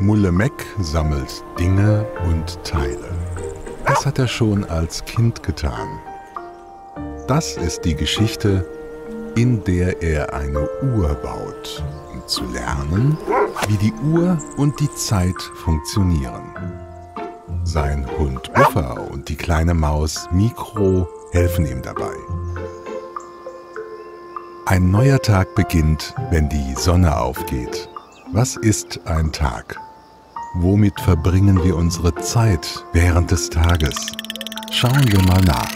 Mulle Meck sammelt Dinge und Teile. Das hat er schon als Kind getan. Das ist die Geschichte, in der er eine Uhr baut, um zu lernen, wie die Uhr und die Zeit funktionieren. Sein Hund Buffer und die kleine Maus Mikro helfen ihm dabei. Ein neuer Tag beginnt, wenn die Sonne aufgeht. Was ist ein Tag? Womit verbringen wir unsere Zeit während des Tages? Schauen wir mal nach.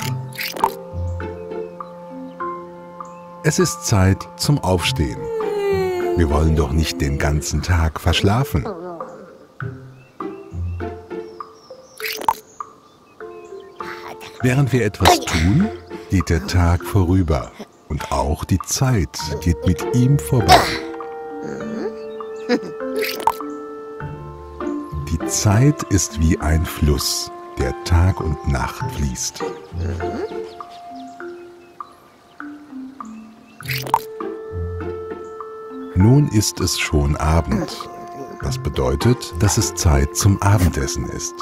Es ist Zeit zum Aufstehen. Wir wollen doch nicht den ganzen Tag verschlafen. Während wir etwas tun, geht der Tag vorüber und auch die Zeit geht mit ihm vorbei. Die Zeit ist wie ein Fluss, der Tag und Nacht fließt. Nun ist es schon Abend. Das bedeutet, dass es Zeit zum Abendessen ist.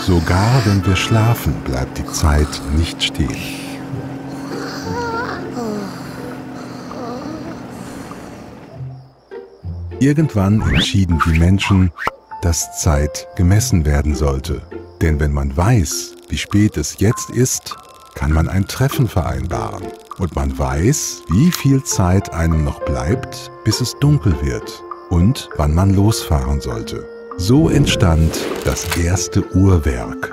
Sogar wenn wir schlafen, bleibt die Zeit nicht stehen. Irgendwann entschieden die Menschen, dass Zeit gemessen werden sollte. Denn wenn man weiß, wie spät es jetzt ist, kann man ein Treffen vereinbaren. Und man weiß, wie viel Zeit einem noch bleibt, bis es dunkel wird und wann man losfahren sollte. So entstand das erste Uhrwerk.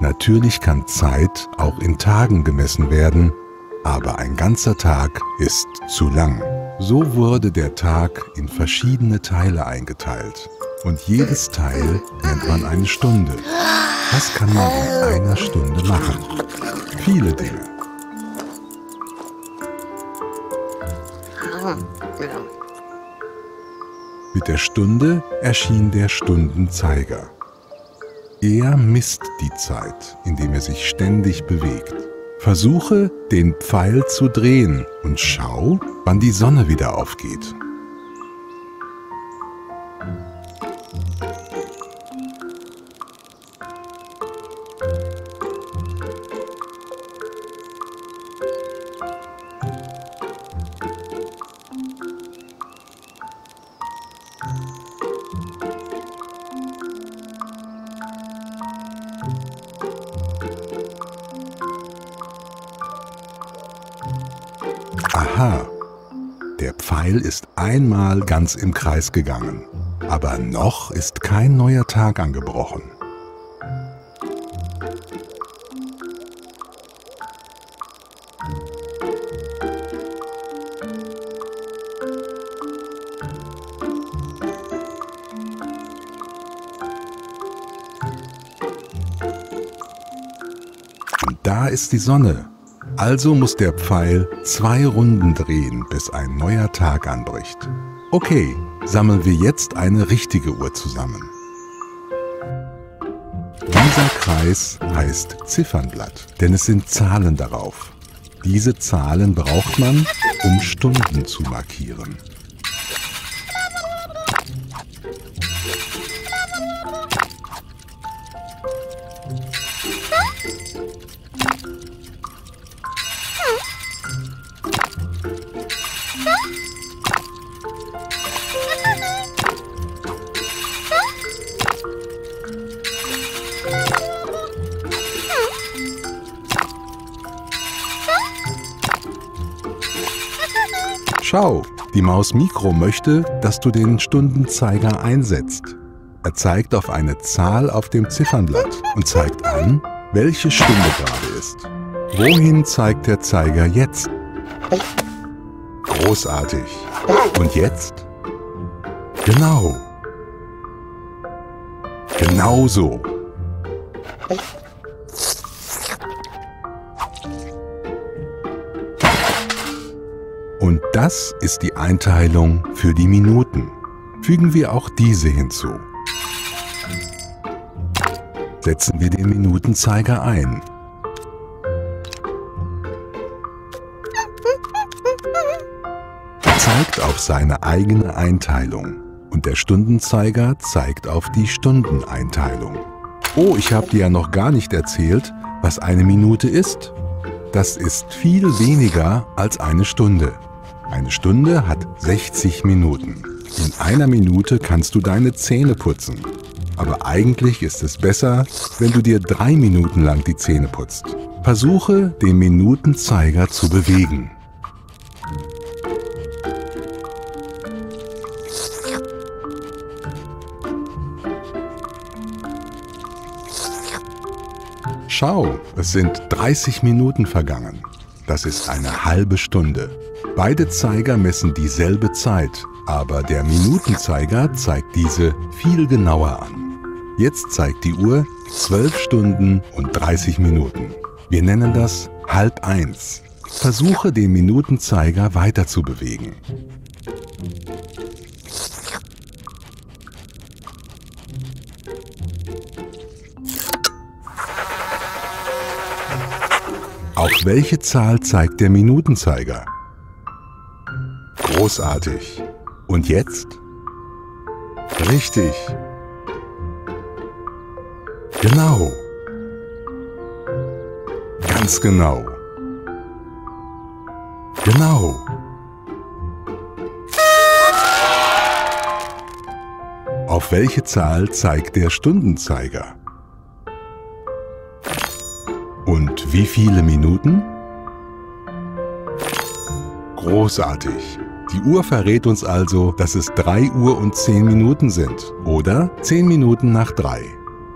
Natürlich kann Zeit auch in Tagen gemessen werden, aber ein ganzer Tag ist zu lang. So wurde der Tag in verschiedene Teile eingeteilt. Und jedes Teil nennt man eine Stunde. Was kann man in einer Stunde machen? Viele Dinge. Mit der Stunde erschien der Stundenzeiger. Er misst die Zeit, indem er sich ständig bewegt. Versuche, den Pfeil zu drehen und schau, wann die Sonne wieder aufgeht. Aha, der Pfeil ist einmal ganz im Kreis gegangen, aber noch ist kein neuer Tag angebrochen. Und da ist die Sonne. Also muss der Pfeil zwei Runden drehen, bis ein neuer Tag anbricht. Okay, sammeln wir jetzt eine richtige Uhr zusammen. Dieser Kreis heißt Ziffernblatt, denn es sind Zahlen darauf. Diese Zahlen braucht man, um Stunden zu markieren. Schau, die Maus Mikro möchte, dass du den Stundenzeiger einsetzt. Er zeigt auf eine Zahl auf dem Ziffernblatt und zeigt an, welche Stunde gerade ist. Wohin zeigt der Zeiger jetzt? Großartig. Und jetzt? Genau. Genau so. Und das ist die Einteilung für die Minuten. Fügen wir auch diese hinzu. Setzen wir den Minutenzeiger ein. zeigt auf seine eigene Einteilung und der Stundenzeiger zeigt auf die Stundeneinteilung. Oh, ich habe dir ja noch gar nicht erzählt, was eine Minute ist. Das ist viel weniger als eine Stunde. Eine Stunde hat 60 Minuten. In einer Minute kannst du deine Zähne putzen. Aber eigentlich ist es besser, wenn du dir drei Minuten lang die Zähne putzt. Versuche, den Minutenzeiger zu bewegen. Schau, es sind 30 Minuten vergangen. Das ist eine halbe Stunde. Beide Zeiger messen dieselbe Zeit, aber der Minutenzeiger zeigt diese viel genauer an. Jetzt zeigt die Uhr 12 Stunden und 30 Minuten. Wir nennen das halb eins. Versuche den Minutenzeiger weiter zu bewegen. Auf welche Zahl zeigt der Minutenzeiger? Großartig. Und jetzt? Richtig. Genau. Ganz genau. Genau. Auf welche Zahl zeigt der Stundenzeiger? Und wie viele Minuten? Großartig. Die Uhr verrät uns also, dass es 3 Uhr und 10 Minuten sind oder 10 Minuten nach 3.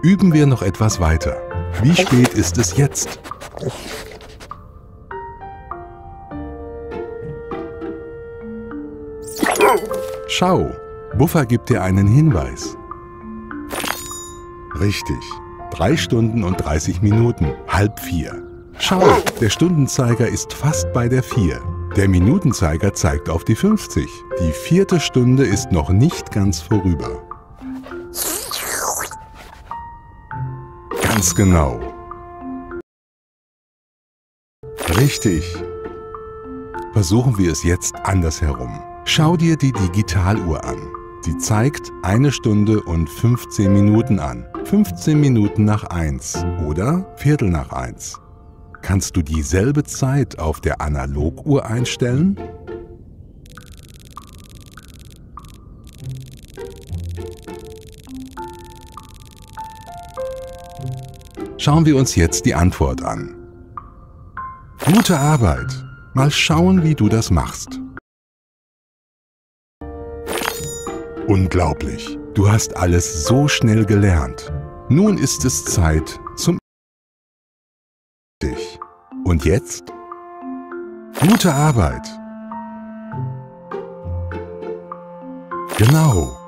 Üben wir noch etwas weiter. Wie spät ist es jetzt? Schau, Buffer gibt dir einen Hinweis. Richtig. 3 Stunden und 30 Minuten, halb vier. Schau, der Stundenzeiger ist fast bei der 4. Der Minutenzeiger zeigt auf die 50. Die vierte Stunde ist noch nicht ganz vorüber. Ganz genau. Richtig. Versuchen wir es jetzt andersherum. Schau dir die Digitaluhr an. Sie zeigt eine Stunde und 15 Minuten an. 15 Minuten nach 1 oder Viertel nach 1. Kannst du dieselbe Zeit auf der Analoguhr einstellen? Schauen wir uns jetzt die Antwort an. Gute Arbeit! Mal schauen, wie du das machst. Unglaublich! Du hast alles so schnell gelernt. Nun ist es Zeit zum. Und jetzt? Gute Arbeit. Genau.